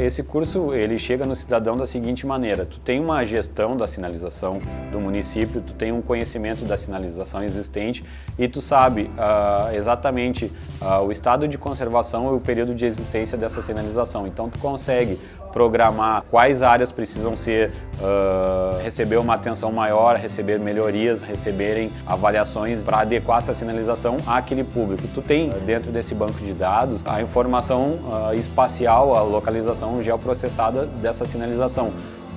Esse curso ele chega no cidadão da seguinte maneira: tu tem uma gestão da sinalização do município, tu tem um conhecimento da sinalização existente e tu sabe uh, exatamente uh, o estado de conservação e o período de existência dessa sinalização. Então tu consegue programar quais áreas precisam ser uh, receber uma atenção maior, receber melhorias, receberem avaliações para adequar essa sinalização àquele público. Tu tem dentro desse banco de dados a informação uh, espacial, a localização geoprocessada dessa sinalização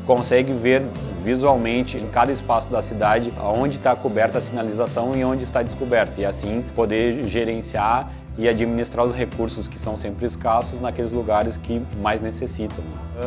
consegue ver visualmente em cada espaço da cidade onde está coberta a sinalização e onde está descoberta e assim poder gerenciar e administrar os recursos que são sempre escassos naqueles lugares que mais necessitam.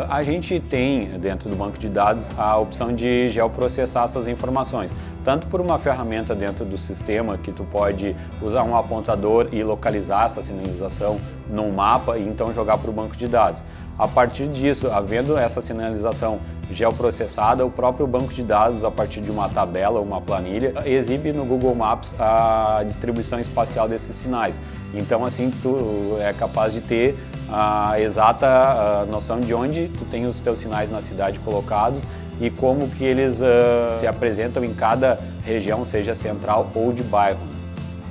A gente tem dentro do banco de dados a opção de geoprocessar essas informações, tanto por uma ferramenta dentro do sistema que tu pode usar um apontador e localizar essa sinalização num mapa e então jogar para o banco de dados. A partir disso, havendo essa sinalização geoprocessada, o próprio banco de dados, a partir de uma tabela ou uma planilha, exibe no Google Maps a distribuição espacial desses sinais. Então, assim, tu é capaz de ter a exata noção de onde tu tem os teus sinais na cidade colocados e como que eles uh, se apresentam em cada região, seja central ou de bairro.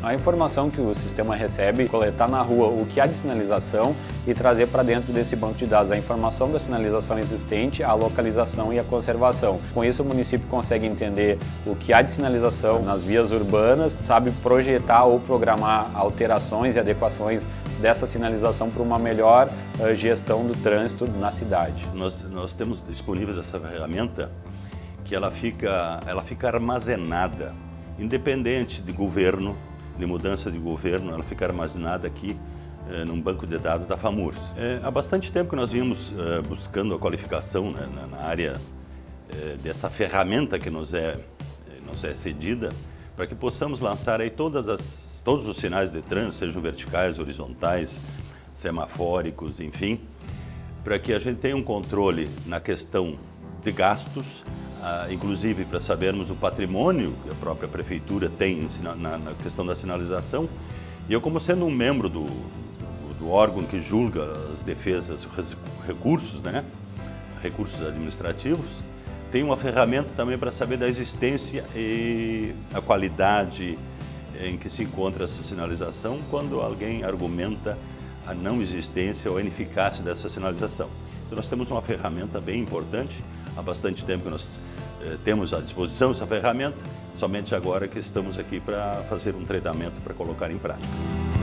A informação que o sistema recebe, coletar na rua o que há de sinalização e trazer para dentro desse banco de dados a informação da sinalização existente, a localização e a conservação. Com isso, o município consegue entender o que há de sinalização nas vias urbanas, sabe projetar ou programar alterações e adequações dessa sinalização para uma melhor uh, gestão do trânsito na cidade. Nós, nós temos disponível essa ferramenta que ela fica, ela fica armazenada, independente de governo, de mudança de governo, ela fica armazenada aqui eh, num banco de dados da FAMURS. É, há bastante tempo que nós vimos eh, buscando a qualificação né, na, na, área eh, dessa ferramenta que nos é, nos é cedida, para que possamos lançar aí todas as, todos os sinais de trânsito, sejam verticais, horizontais, semafóricos, enfim, para que a gente tenha um controle na questão de gastos, inclusive para sabermos o patrimônio que a própria prefeitura tem na, na questão da sinalização. E eu, como sendo um membro do, do, do órgão que julga as defesas, os recursos, né, recursos administrativos, tenho uma ferramenta também para saber da existência e a qualidade em que se encontra essa sinalização quando alguém argumenta a não existência ou a ineficácia dessa sinalização. Então nós temos uma ferramenta bem importante, há bastante tempo que nós eh, temos à disposição essa ferramenta, somente agora que estamos aqui para fazer um treinamento para colocar em prática.